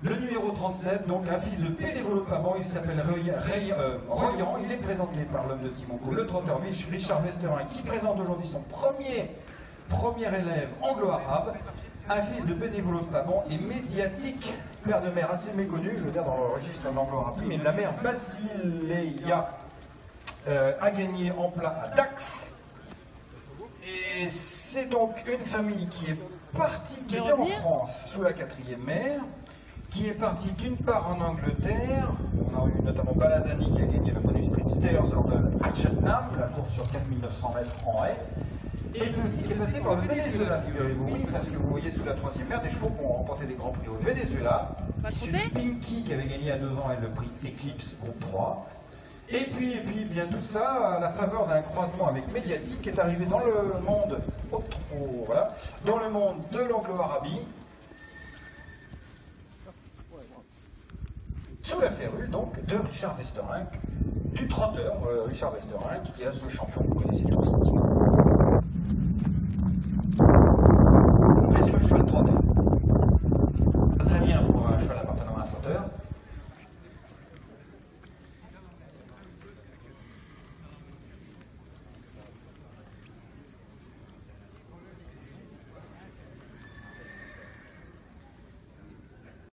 Le numéro 37, donc un fils de pédéveloppement, il s'appelle euh, Royan, il est présenté par l'homme de Timonco, le trotteur Richard Westerin, qui présente aujourd'hui son premier, premier élève anglo-arabe, un fils de pédéveloppement et médiatique, père de mère assez méconnu, je veux dire dans le registre anglo-arabe, mais la mère Basileia euh, a gagné en plat à Dax, et c'est donc une famille qui est partie, qui en France sous la quatrième mer, qui est partie d'une part en Angleterre, on a eu notamment Baladani qui a gagné le bonus Sprint Stairs lors de Cheltenham, la course sur 4900 mètres en haie, et qui est passé par le Venezuela, figurez-vous, oui, parce que vous voyez sous la troisième mer des chevaux qui ont remporté des grands prix au Venezuela, Pinky qui avait gagné à deux ans et le prix Eclipse groupe 3, et puis, et puis, bien tout ça à la faveur d'un croisement avec Médiatique qui est arrivé dans le monde, oh, trop, voilà, dans le monde de l'anglo-arabie, sous la férule donc de Richard Westerin, du trotteur euh, Richard Westerin, qui est ce champion que vous connaissez tous.